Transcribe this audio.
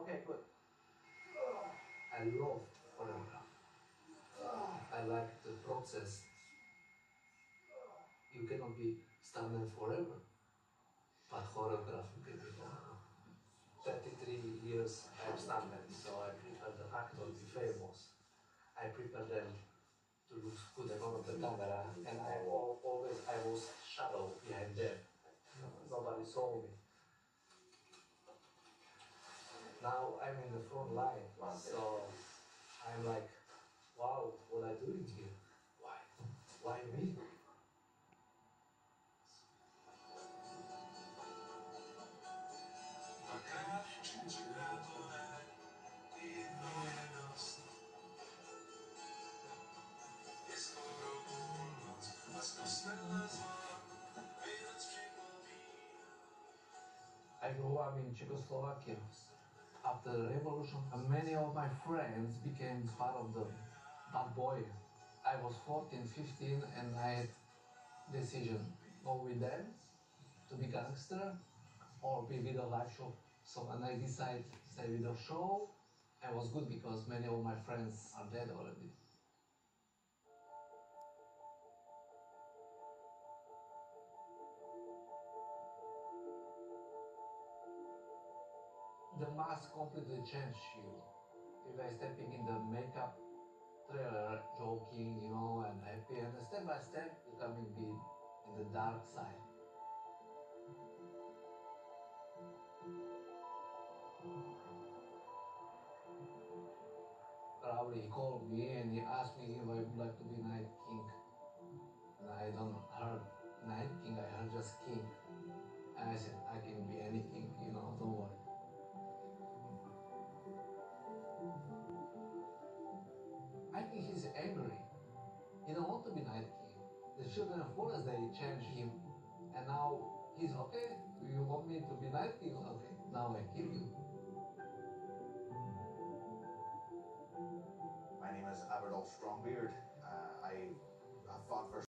Okay, good. I love choreography. I like the process. You cannot be stuntman forever, but choreograph you can be forever. 33 years I'm stuntman, so I prepare the actor to be famous. I prepare them to look good in front of the camera, and I al- always I was shadow behind them. Nobody saw me. Now I'm in the front line, so I'm like, wow, what I doing here? Why? Why me? I grew up in Czechoslovakia. After the revolution, many of my friends became part of the bad boy. I was 14, 15, and I had decision go with them to be gangster or be with a live show. So and I decided to stay with the show, I was good because many of my friends are dead already. The mask completely changed you. If I stepping in the makeup trailer, joking, you know, and happy, and step by step, you coming be in the dark side. Rowley he called me and he asked me if I would like to be Night King. And I don't heard Night King, I heard just King. And I said, I can be any king, Think he's angry. He don't want to be Night King. The children of Forest, they changed him. And now he's okay. You want me to be Night King? Okay, now I kill you. My name is Aberdolf Strongbeard. Uh, I have fought for